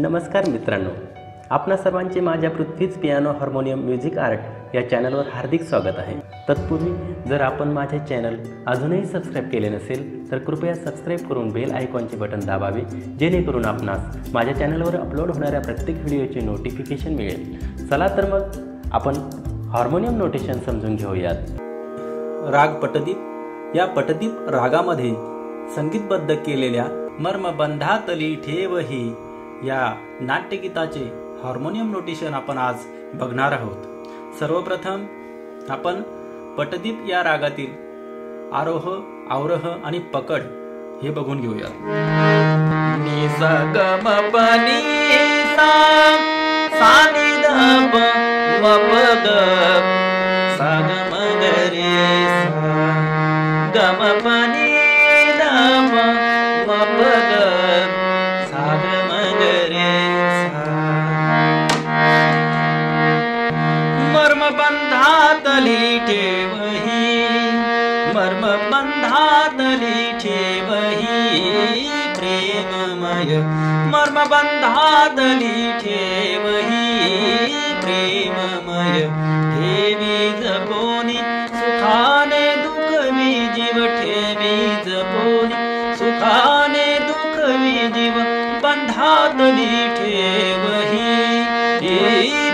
नमस्कार मित्रांनो. आपणा सर्वांचे माझ्या पृथ्वीच पियानो हार्मोनियम म्युझिक आर्ट या चॅनलवर हार्दिक स्वागत आहे. तत्पूर्वी जर आपण माझे चॅनल अजूनही सबस्क्राईब केले नसेल तर कृपया सबस्क्राईब करून बेल आयकॉनचे बटन दाबावे जेणेकरून आपणास माझ्या चॅनलवर अपलोड होणाऱ्या प्रत्येक व्हिडिओचे नोटिफिकेशन मिळेल. चला तर मग आपण हार्मोनियम नोटेशन समजून घेऊयात. राग पटदीप. या पटदीप रागामध्ये संगीतबद्ध केलेल्या मर्मबंधातली ठेवही या नाट्यगीताचे हार्मोनियम नोटेशन आपण आज बघणार आहोत. सर्वप्रथम आपण पटदीप या रागातील आरोह आवरह आणि पकड हे बघून घेऊया. सा मर्म बंधातली ठेवही प्रेममय। मर्म बंधातली ठेवही प्रेममय। ठेवी जपोनी सुखाने दुखवी जीव ठेवी जपोनी सुखाने दुखवी जीव हे प्रेममय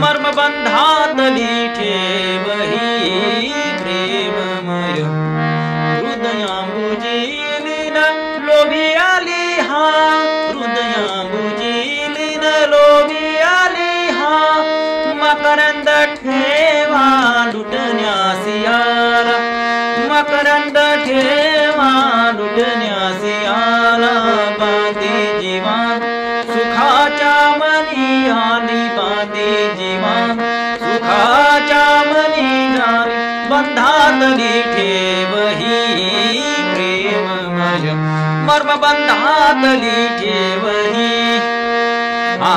मर्म बंधातली ठेवही झाली बंधातली ठेवही प्रेममय मर्म बंधातली मर्मबंधात आ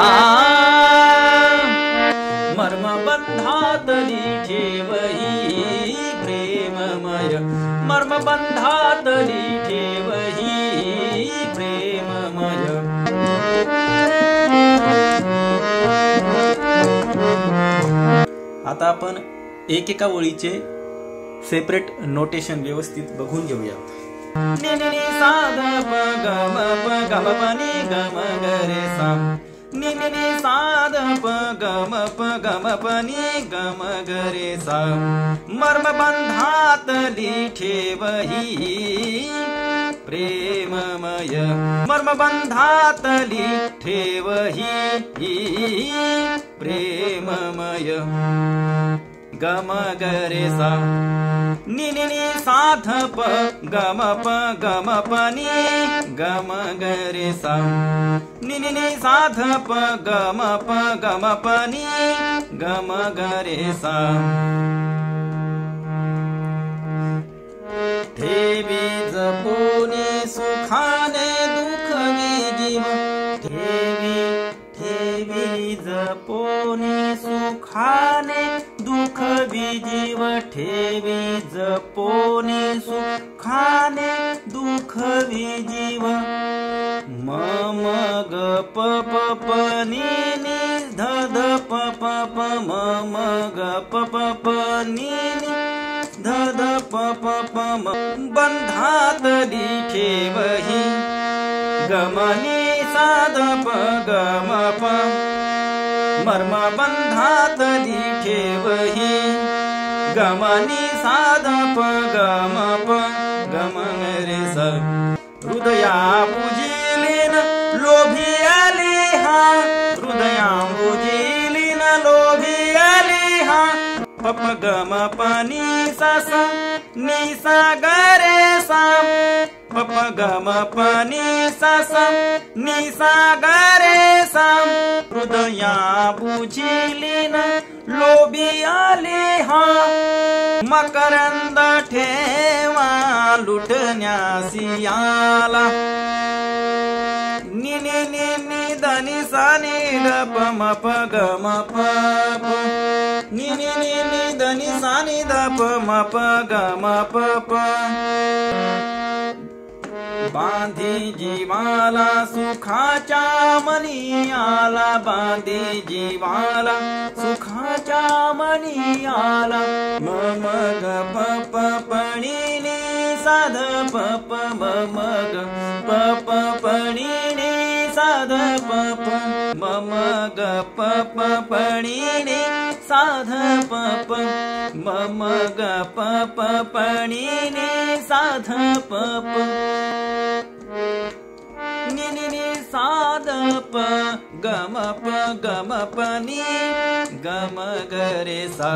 मर्म बंधातली ठेवही प्रेममय मर्म बंधातली ठेवही प्रेममय आता आपण एकेका ओळीचे सेपरेट नोटेशन व्यवस्थित बघून घेऊया. साध प गम प ग म गम गरे सा. ग सा. मर्म बंधातली ठेवही प्रेममय. मर्म बंधातली ठेवही प्रेममय. गम गरे सा। निनी नि साध प गम प गम प नि गम गरे सा। निनी नि साध प गम प गम प नि गम गरे सा। ठेवी जपोनी सुखाने दुखवी जीव ठेवी ठेवी जपोनी सुखाने दुखवी जीव ठेवी जपोने सुखाने दुखवी जीव. मम ग प प प नि ध ध प प प मम ग प प प नि ध ध प प प म बंधातली ठेवही गमनी साध प गम प मर्मबन्धात् बन्धा गमनि साधप गमप गमन रे स हृदया उजीलोभिलीहा हृदया मुजीलोभिलीहा पप गमपनि सी सगरे स। सा गरे सा पप गम पनी सस नि सा गरे सा हृदया बुझिलीन लोभी आली हा मकरंद ठेवा लुटण्यासी आला नि नि नि नि धनी सा नि ध प म प ग म प प नि नि नि नि धनी सा नि ध प म प ग म प प बांधी जीवाला सुखाच्या मनी आला बांधी जीवाला सुखाच्या मनी आला मम ग प साध पप मम ग पप पणीने साध पप मम ग पप पणीने साध पप मम ग पप पणीने साध पप प गम प गम प नि गम ग रे सा